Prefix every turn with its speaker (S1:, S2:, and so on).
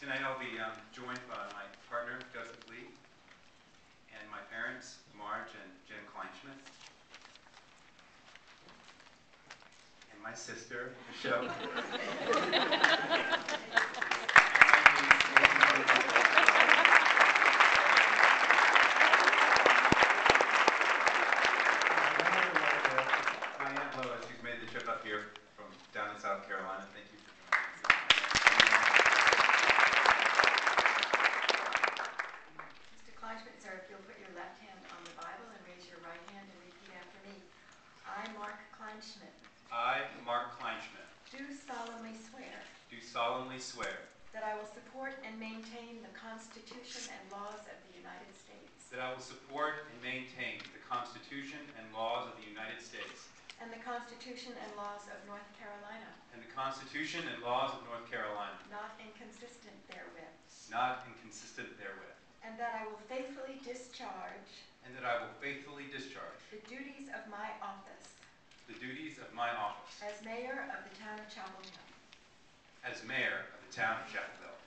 S1: Tonight I'll be um, joined by my partner, Joseph Lee, and my parents, Marge and Jen Kleinschmidt, and my sister, Michelle. My Aunt Lois, who's made the trip up here from down in South Carolina,
S2: I, Mark Kleinschmidt,
S1: I, Mark Kleinschmidt,
S2: do solemnly swear
S1: do solemnly swear
S2: that I will support and maintain the Constitution and laws of the United States
S1: that I will support and maintain the Constitution and laws of the United States
S2: and the Constitution and laws of North Carolina,
S1: and the Constitution and laws of North Carolina,
S2: not inconsistent therewith,
S1: not inconsistent therewith,
S2: and that I will faithfully discharge
S1: and that I will faithfully discharge
S2: the duties of my office
S1: the duties of my office.
S2: As mayor of the town of Chapel Hill,
S1: as mayor of the town of Chapel Hill,